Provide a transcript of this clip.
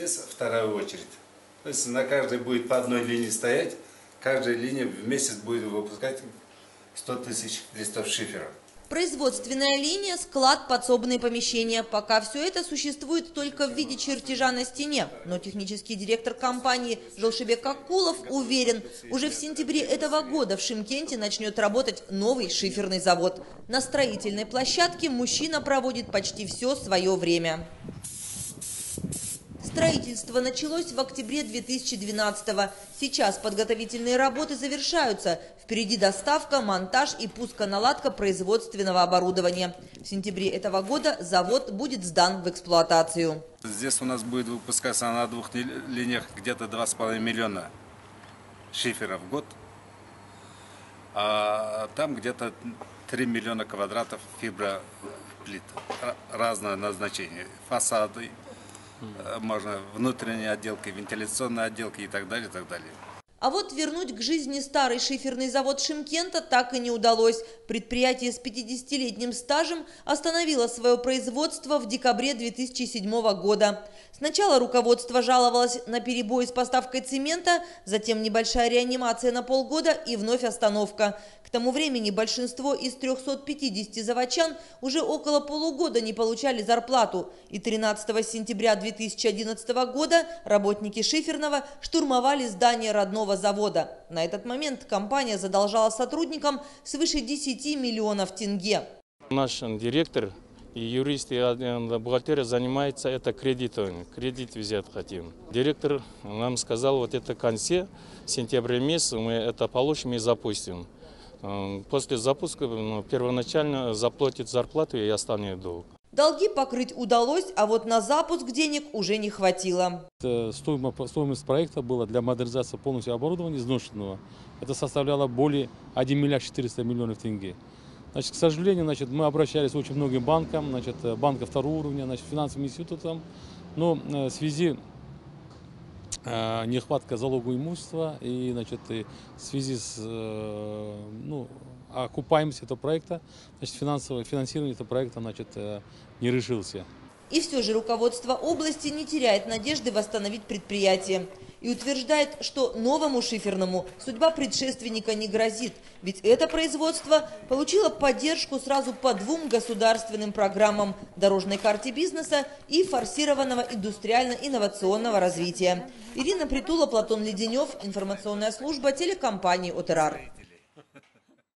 Здесь вторая очередь. То есть на каждой будет по одной линии стоять, каждая линия в месяц будет выпускать 100 тысяч листов шифера. Производственная линия, склад, подсобные помещения. Пока все это существует только в виде чертежа на стене. Но технический директор компании Жолшебек Акулов уверен, уже в сентябре этого года в Шимкенте начнет работать новый шиферный завод. На строительной площадке мужчина проводит почти все свое время. Строительство началось в октябре 2012 -го. Сейчас подготовительные работы завершаются. Впереди доставка, монтаж и пусконаладка производственного оборудования. В сентябре этого года завод будет сдан в эксплуатацию. Здесь у нас будет выпускаться на двух линиях где-то 2,5 миллиона шифера в год. А там где-то 3 миллиона квадратов фиброплит. Разное назначение. Фасады, можно внутренней отделкой, вентиляционной отделкой и так далее, и так далее. А вот вернуть к жизни старый шиферный завод Шимкента так и не удалось. Предприятие с 50-летним стажем остановило свое производство в декабре 2007 года. Сначала руководство жаловалось на перебои с поставкой цемента, затем небольшая реанимация на полгода и вновь остановка. К тому времени большинство из 350 заводчан уже около полугода не получали зарплату. И 13 сентября 2011 года работники шиферного штурмовали здание родного завода. На этот момент компания задолжала сотрудникам свыше 10 миллионов тенге. Наш директор и юристы, и бухгалтерия занимается это кредитом. Кредит взять хотим. Директор нам сказал, вот это к конце сентября месяца мы это получим и запустим. Э, после запуска ну, первоначально заплатит зарплату и останет долг. Долги покрыть удалось, а вот на запуск денег уже не хватило. Стоимость проекта была для модернизации полностью оборудования изношенного. Это составляло более 1 миллиард 400 миллионов тенге. Значит, к сожалению, значит, мы обращались очень многим банкам, значит, э, банка второго уровня, значит, финансовым институтам, но э, в связи нехватка залогового имущества и значит, и в связи с ну, окупаемостью этого проекта, значит, финансовое финансирование этого проекта значит, не решился. И все же руководство области не теряет надежды восстановить предприятие и утверждает, что новому шиферному судьба предшественника не грозит, ведь это производство получило поддержку сразу по двум государственным программам дорожной карте бизнеса и форсированного индустриально-инновационного развития. Ирина Притула, Платон Леденев, информационная служба телекомпании «Отерар».